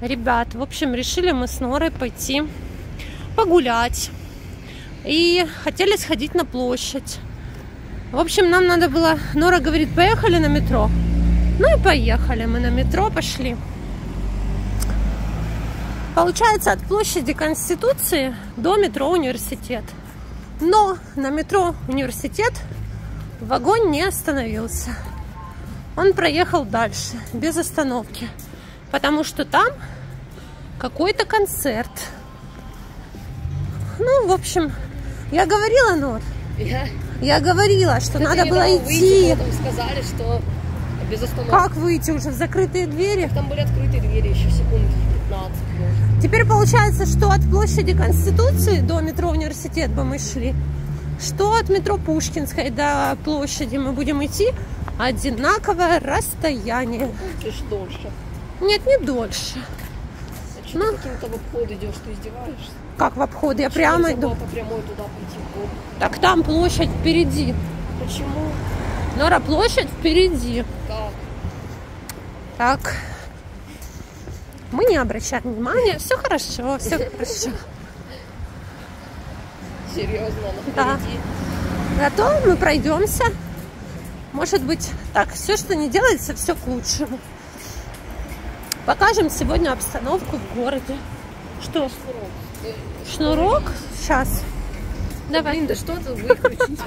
ребят. В общем, решили мы с Норой пойти погулять. И хотели сходить на площадь. В общем, нам надо было... Нора говорит, поехали на метро. Ну и поехали. Мы на метро пошли. Получается, от площади Конституции до метро Университет. Но на метро Университет вагон не остановился. Он проехал дальше, без остановки. Потому что там какой-то концерт. Ну, в общем, я говорила, Нор. Я, Я говорила, что надо было выйти, идти. потом сказали, что без остановки. Как выйти уже в закрытые двери? Там были открытые двери еще секунд 15, может. Теперь получается, что от площади Конституции до метро Университет бы мы шли, что от метро Пушкинской до площади мы будем идти одинаковое расстояние. Чуть дольше. Нет, не дольше. А что Ну. ты каким-то в обход идешь, ты издеваешься? Как в обход? Я Что прямо иду. по прямой туда пойти? Так там площадь впереди. Почему? Нора, площадь впереди. Как? Так. Мы не обращаем внимания. Все хорошо, все хорошо. Серьезно, она Да. впереди. Зато мы пройдемся. Может быть, так, все, что не делается, все к лучшему. Покажем сегодня обстановку в городе. Что, Шнурок. Шнурок? Сейчас. Давай. Блин, да что ты выключить?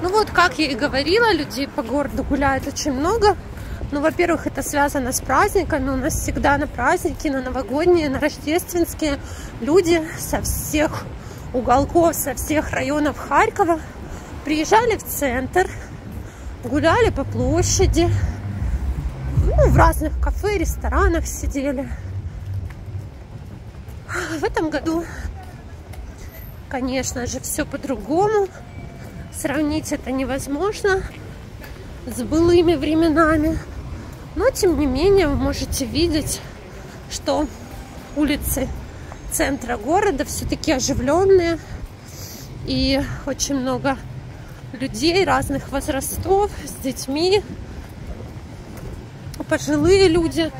Ну вот, как я и говорила, людей по городу гуляет очень много. Ну, во-первых, это связано с праздниками. У нас всегда на праздники, на новогодние, на рождественские люди со всех уголков, со всех районов Харькова приезжали в центр, гуляли по площади, ну, в разных кафе, ресторанах сидели. В этом году, конечно же, все по-другому. Сравнить это невозможно с былыми временами. Но, тем не менее, вы можете видеть, что улицы центра города все-таки оживленные. И очень много людей разных возрастов с детьми. Пожилые люди,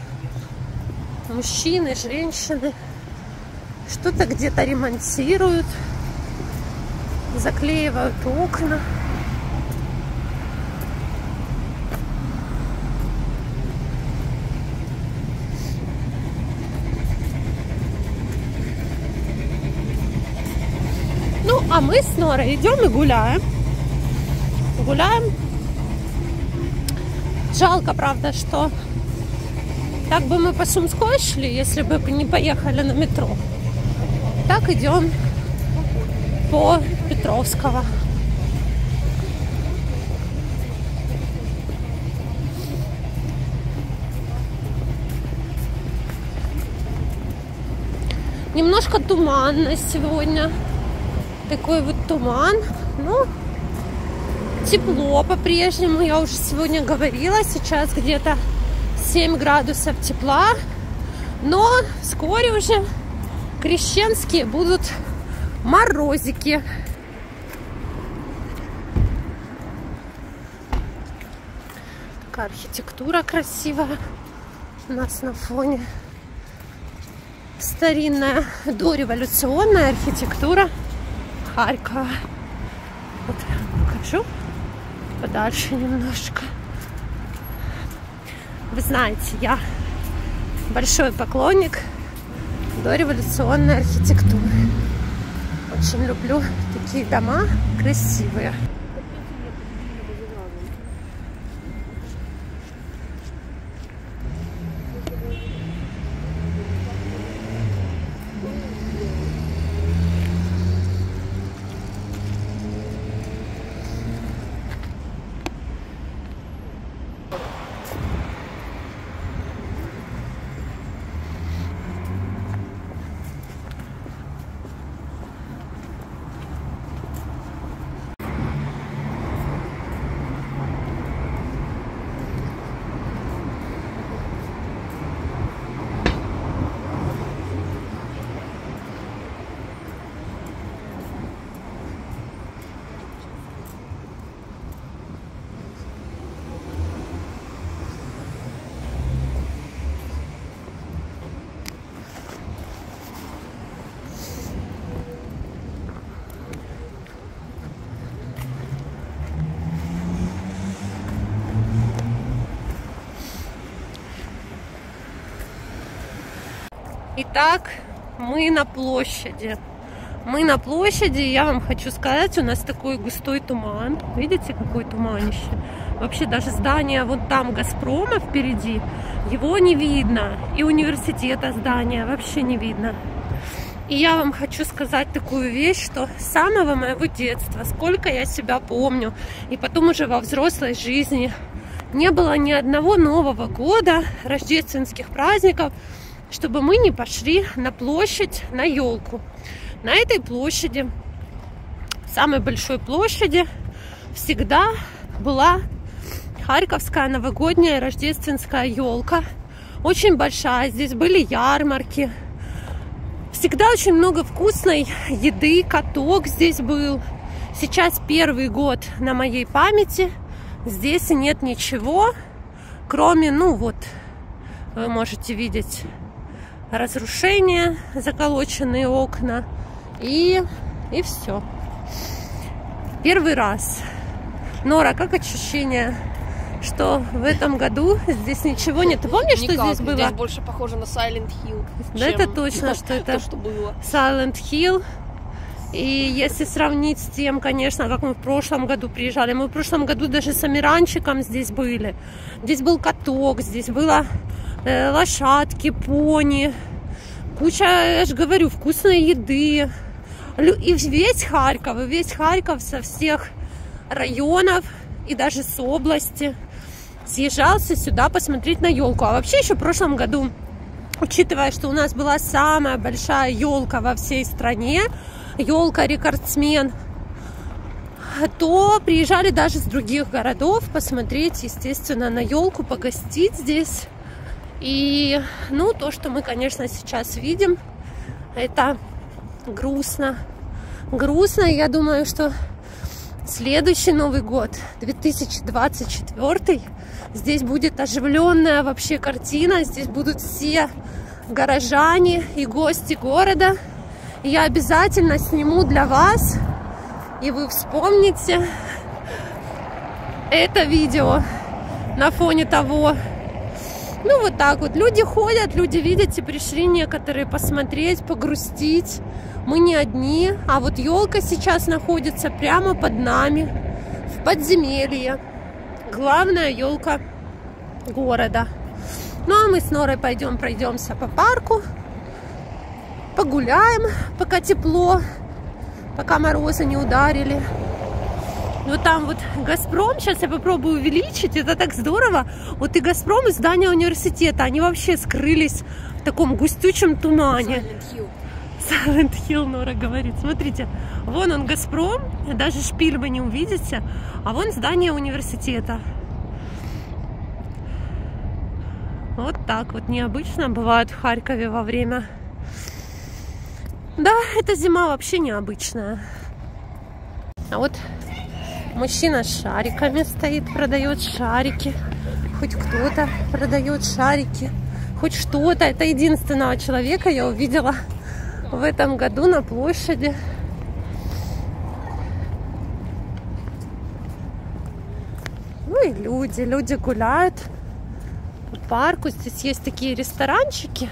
мужчины, женщины. Что-то где-то ремонтируют заклеивают окна. Ну, а мы с Норой идем и гуляем. Гуляем. Жалко, правда, что так бы мы по Сумской шли, если бы не поехали на метро. Так идем по Петровского. Немножко туманно сегодня. Такой вот туман. Ну, тепло по-прежнему. Я уже сегодня говорила. Сейчас где-то 7 градусов тепла. Но вскоре уже крещенские будут морозики. Такая архитектура красивая у нас на фоне. Старинная дореволюционная архитектура Харькова. Вот покажу подальше немножко. Вы знаете, я большой поклонник дореволюционной архитектуры. Очень люблю такие дома красивые. Итак, мы на площади. Мы на площади, я вам хочу сказать, у нас такой густой туман. Видите, какой туманище? Вообще даже здание вот там Газпрома впереди, его не видно. И университета здания вообще не видно. И я вам хочу сказать такую вещь, что с самого моего детства, сколько я себя помню, и потом уже во взрослой жизни, не было ни одного Нового года, рождественских праздников, чтобы мы не пошли на площадь, на елку. На этой площади, самой большой площади, всегда была Харьковская новогодняя рождественская елка. Очень большая. Здесь были ярмарки. Всегда очень много вкусной еды. Каток здесь был. Сейчас первый год на моей памяти. Здесь нет ничего, кроме, ну вот, вы можете видеть разрушения, заколоченные окна и, и все. Первый раз. Нора, как ощущение, что в этом году здесь ничего нет? Ты помнишь, Никак. что здесь было? Здесь больше похоже на Silent Hill. Да, это точно, что это то, что было. Silent Hill. И если сравнить с тем, конечно, как мы в прошлом году приезжали, мы в прошлом году даже с Амиранчиком здесь были. Здесь был каток, здесь было лошадки, пони, куча, я же говорю, вкусной еды. И весь Харьков, и весь Харьков со всех районов и даже с области съезжался сюда посмотреть на елку. А вообще еще в прошлом году, учитывая, что у нас была самая большая елка во всей стране, елка рекордсмен, то приезжали даже с других городов посмотреть, естественно, на елку, погостить здесь. И, ну, то, что мы, конечно, сейчас видим, это грустно. Грустно, я думаю, что следующий Новый год, 2024, здесь будет оживленная вообще картина, здесь будут все горожане и гости города. Я обязательно сниму для вас, и вы вспомните это видео на фоне того, ну, вот так вот. Люди ходят, люди, видите, пришли некоторые посмотреть, погрустить. Мы не одни, а вот елка сейчас находится прямо под нами, в подземелье. Главная елка города. Ну, а мы с Норой пойдем пройдемся по парку, погуляем, пока тепло, пока морозы не ударили. Вот там вот Газпром, сейчас я попробую увеличить, это так здорово. Вот и Газпром, и здание университета, они вообще скрылись в таком густючем тумане. Silent Hill, Нора говорит. Смотрите, вон он Газпром, даже шпиль вы не увидите, а вон здание университета. Вот так вот необычно бывает в Харькове во время... Да, эта зима вообще необычная. А вот мужчина с шариками стоит, продает шарики. Хоть кто-то продает шарики. Хоть что-то. Это единственного человека я увидела в этом году на площади. Ну и люди, люди гуляют по парку. Здесь есть такие ресторанчики.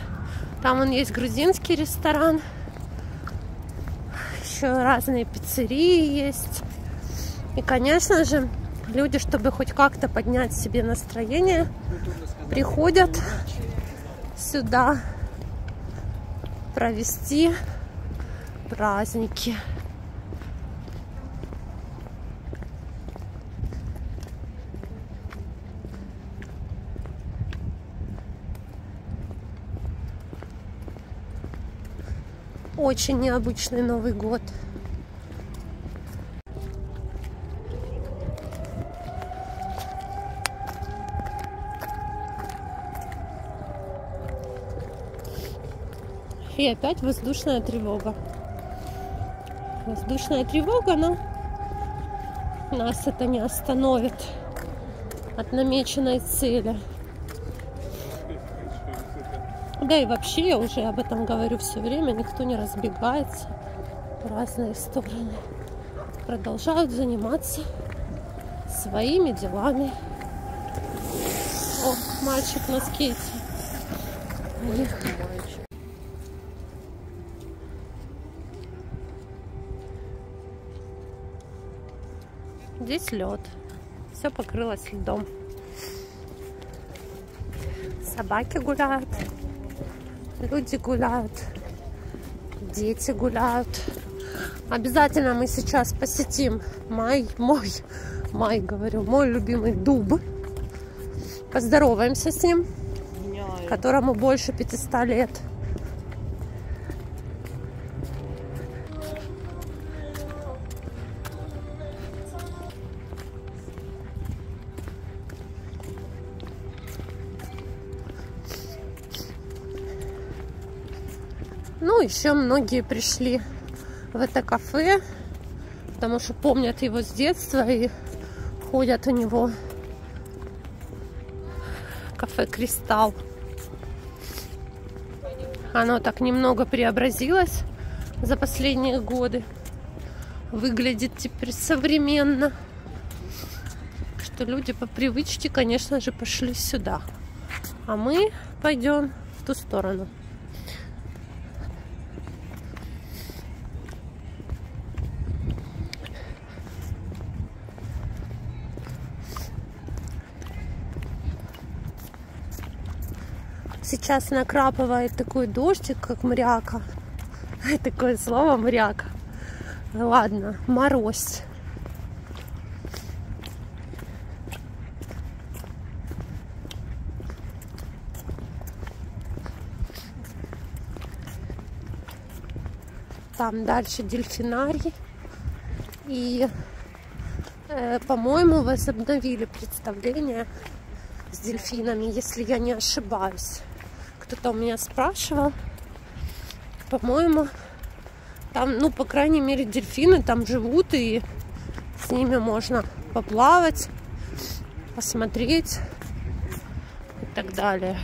Там он есть грузинский ресторан. Еще разные пиццерии есть. И, конечно же, люди, чтобы хоть как-то поднять себе настроение, приходят сюда провести праздники. Очень необычный Новый год. И опять воздушная тревога. Воздушная тревога, но нас это не остановит от намеченной цели. Да и вообще я уже об этом говорю все время, никто не разбегается в разные стороны. Продолжают заниматься своими делами. О, мальчик на скейте. Поехали. Здесь лед. Все покрылось льдом. Собаки гуляют. Люди гуляют. Дети гуляют. Обязательно мы сейчас посетим май, мой, май, говорю, мой любимый дуб. Поздороваемся с ним, которому больше 500 лет. Ну, еще многие пришли в это кафе, потому что помнят его с детства и ходят у него кафе «Кристалл». Оно так немного преобразилось за последние годы. Выглядит теперь современно. Что люди по привычке, конечно же, пошли сюда. А мы пойдем в ту сторону. Сейчас накрапывает такой дождик, как мряка. Такое слово мряка. Ладно, мороз. Там дальше дельфинарий. И, э, по-моему, возобновили представление с дельфинами, если я не ошибаюсь кто-то у меня спрашивал. По-моему, там, ну, по крайней мере, дельфины там живут, и с ними можно поплавать, посмотреть и так далее.